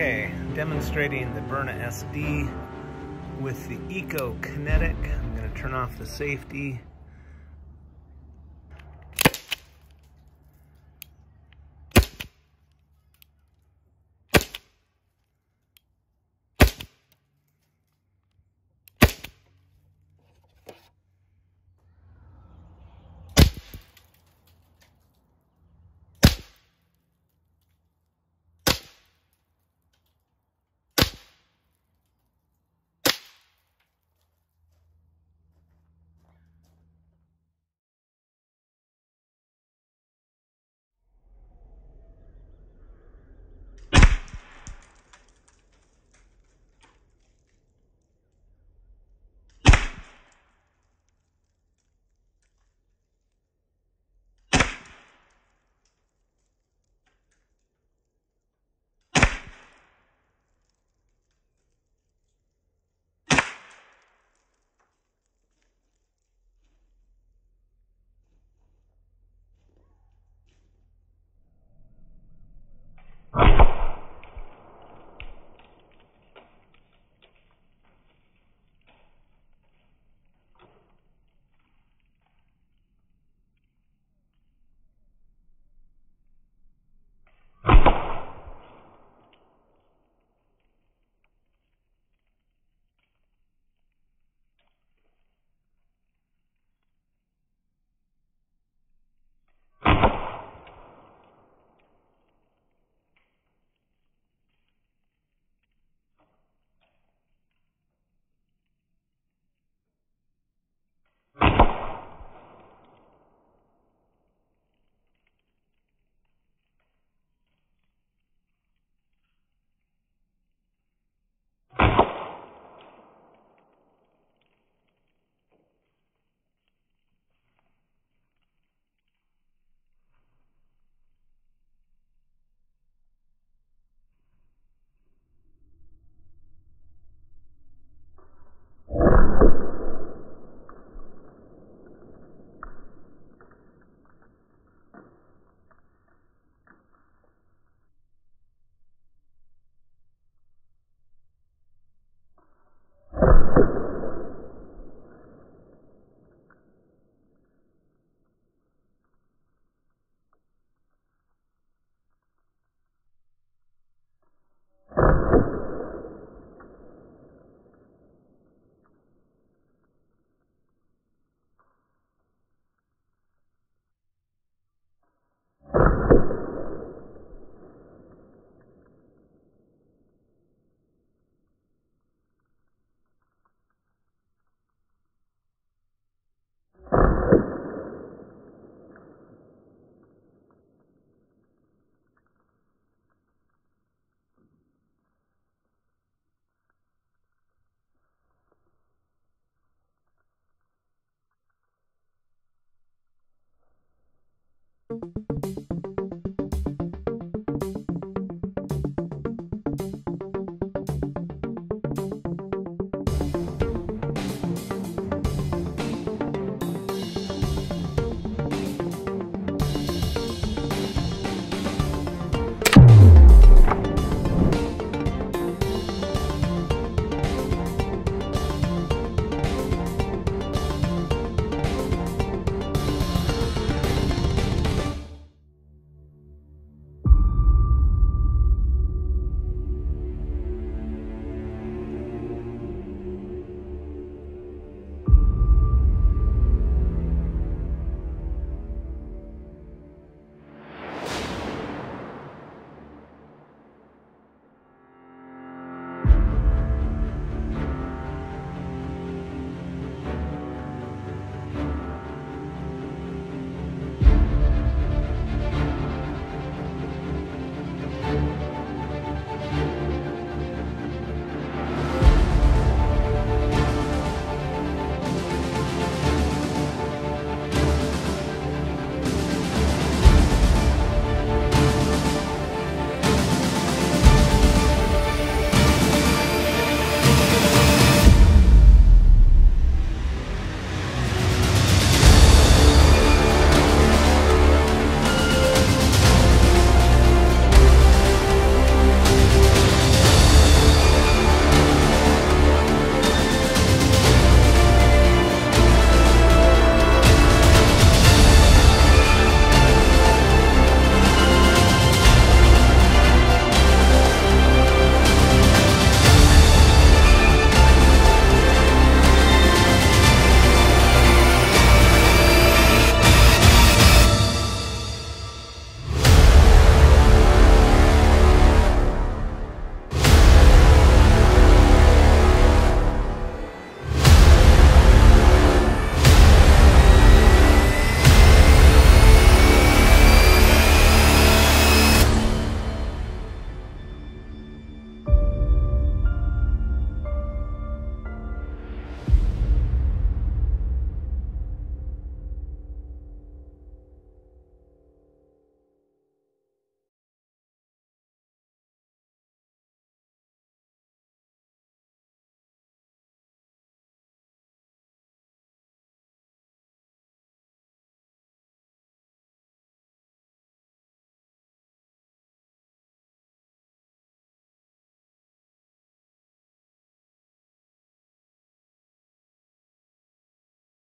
Okay, demonstrating the Berna SD with the Eco Kinetic. I'm gonna turn off the safety